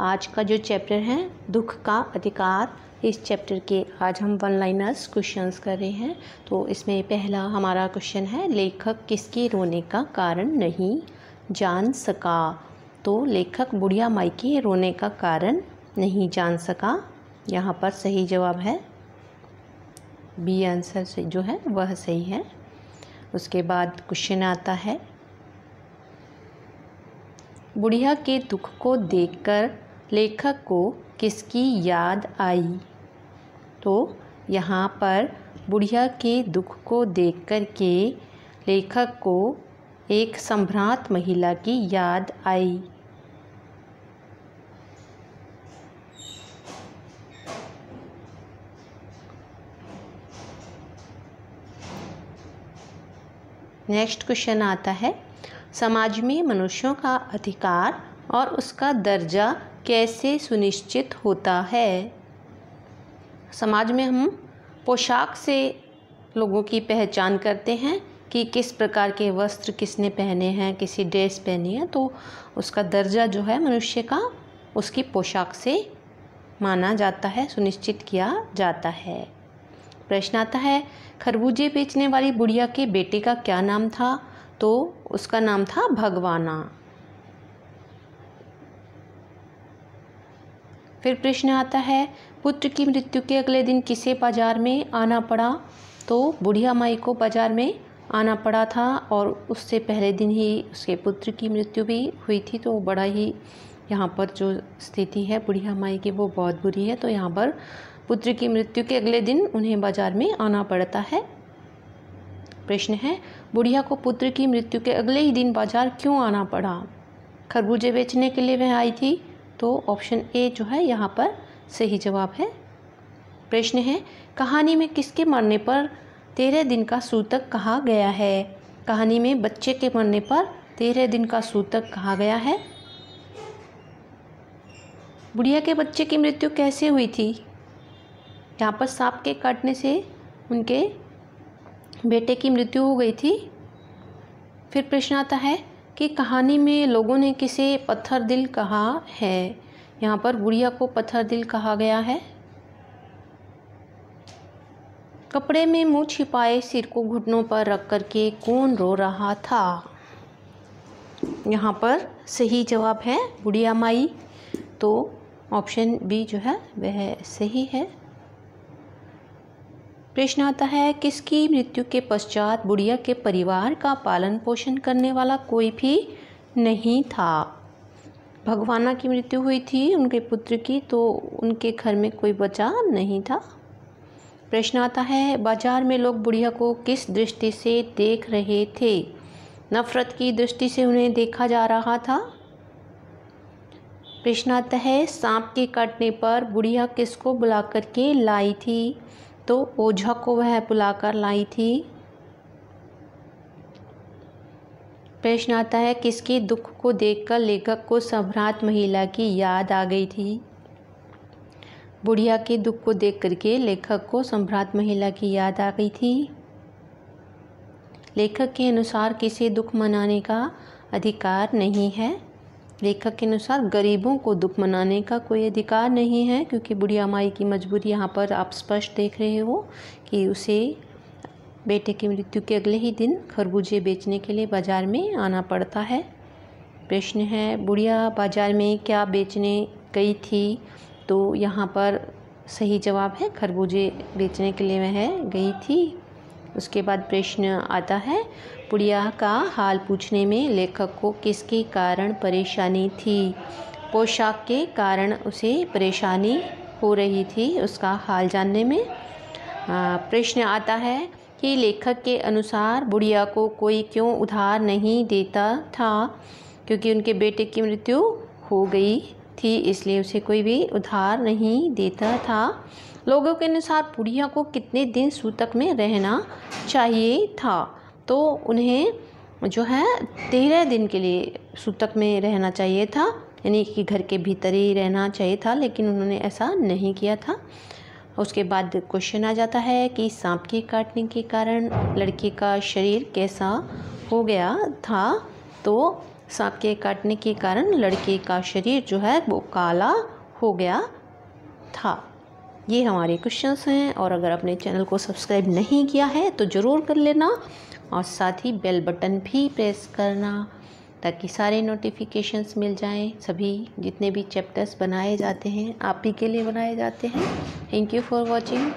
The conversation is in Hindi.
आज का जो चैप्टर है, दुख का अधिकार, इस चैप्टर के आज हम वन लाइनर्स क्वेश्चंस कर रहे हैं। तो इसमें पहला हमारा क्वेश्चन है, लेखक किसके रोने का कारण नहीं जान सका? तो लेखक बुढ़िया माई के रोने का कारण नहीं जान सका। यहाँ पर सही जवाब है बी आंसर जो है, वह सही है। उसके बाद क्वेश्चन आता है बुढ़िया के दुख को देखकर लेखक को किसकी याद आई? तो यहाँ पर बुढ़िया के दुख को देखकर के लेखक को एक संभ्रांत महिला की याद आई। नेक्स्ट क्वेश्चन आता है। समाज में मनुष्यों का अधिकार और उसका दर्जा कैसे सुनिश्चित होता है? समाज में हम पोशाक से लोगों की पहचान करते हैं कि किस प्रकार के वस्त्र किसने पहने हैं, किसी ड्रेस पहनी है तो उसका दर्जा जो है मनुष्य का, उसकी पोशाक से माना जाता है, सुनिश्चित किया जाता है। प्रश्न आता है, खरबूजे बेचने वाली बुढ़िया के बेटे का क्या नाम था? तो उसका नाम था भगवाना। फिर प्रश्न आता है, पुत्र की मृत्यु के अगले दिन किसे बाज़ार में आना पड़ा? तो बुढ़िया माई को बाज़ार में आना पड़ा था और उससे पहले दिन ही उसके पुत्र की मृत्यु भी हुई थी तो बड़ा ही यहाँ पर जो स्थिति है बुढ़िया माई की, वो बहुत बुरी है। तो यहाँ पर पुत्र की मृत्यु के अगले दिन उन्हें बाज़ार में आना पड़ता है। प्रश्न है, बुढ़िया को पुत्र की मृत्यु के अगले ही दिन बाज़ार क्यों आना पड़ा? खरबूजे बेचने के लिए वह आई थी तो ऑप्शन ए जो है, यहाँ पर सही जवाब है। प्रश्न है, कहानी में किसके मरने पर तेरह दिन का सूतक कहा गया है? कहानी में बच्चे के मरने पर तेरह दिन का सूतक कहा गया है। बुढ़िया के बच्चे की मृत्यु कैसे हुई थी? यहाँ पर सांप के काटने से उनके बेटे की मृत्यु हो गई थी। फिर प्रश्न आता है कि कहानी में लोगों ने किसे पत्थर दिल कहा है? यहाँ पर बुढ़िया को पत्थर दिल कहा गया है। कपड़े में मुँह छिपाए, सिर को घुटनों पर रख कर के कौन रो रहा था? यहाँ पर सही जवाब है बुढ़िया माई। तो ऑप्शन बी जो है, वह सही है। प्रश्न आता है, किसकी मृत्यु के पश्चात बुढ़िया के परिवार का पालन पोषण करने वाला कोई भी नहीं था। भगवाना की मृत्यु हुई थी, उनके पुत्र की तो उनके घर में कोई बचा नहीं था। प्रश्न आता है, बाज़ार में लोग बुढ़िया को किस दृष्टि से देख रहे थे? नफरत की दृष्टि से उन्हें देखा जा रहा था। प्रश्न आता है, सांप के काटने पर बुढ़िया किसको बुला करके लाई थी? तो ओझा को वह बुलाकर लाई थी। प्रश्न आता है, किसके दुख को देखकर लेखक को सम्राट महिला की याद आ गई थी? बुढ़िया के दुख को देख करके लेखक को सम्राट महिला की याद आ गई थी। लेखक के अनुसार किसी दुख मनाने का अधिकार नहीं है? लेखक के अनुसार गरीबों को दुख मनाने का कोई अधिकार नहीं है, क्योंकि बुढ़िया माई की मजबूरी यहाँ पर आप स्पष्ट देख रहे हो कि उसे बेटे की मृत्यु के अगले ही दिन खरबूजे बेचने के लिए बाज़ार में आना पड़ता है। प्रश्न है, बुढ़िया बाज़ार में क्या बेचने गई थी? तो यहाँ पर सही जवाब है, खरबूजे बेचने के लिए वह गई थी। उसके बाद प्रश्न आता है, पुड़िया का हाल पूछने में लेखक को किसके कारण परेशानी थी? पोशाक के कारण उसे परेशानी हो रही थी उसका हाल जानने में? प्रश्न आता है कि लेखक के अनुसार बुढ़िया को कोई क्यों उधार नहीं देता था? क्योंकि उनके बेटे की मृत्यु हो गई थी, इसलिए उसे कोई भी उधार नहीं देता था। लोगों के अनुसार बुढ़िया को कितने दिन सूतक में रहना चाहिए था? तो उन्हें जो है, तेरह दिन के लिए सूतक में रहना चाहिए था, यानी कि घर के भीतर ही रहना चाहिए था, लेकिन उन्होंने ऐसा नहीं किया था। उसके बाद क्वेश्चन आ जाता है कि सांप के काटने के कारण लड़के का शरीर कैसा हो गया था? तो सांप के काटने के कारण लड़के का शरीर जो है, वो काला हो गया था। ये हमारे क्वेश्चंस हैं और अगर आपने चैनल को सब्सक्राइब नहीं किया है तो ज़रूर कर लेना और साथ ही बेल बटन भी प्रेस करना ताकि सारे नोटिफिकेशंस मिल जाएँ। सभी जितने भी चैप्टर्स बनाए जाते हैं, आप ही के लिए बनाए जाते हैं। Thank you for watching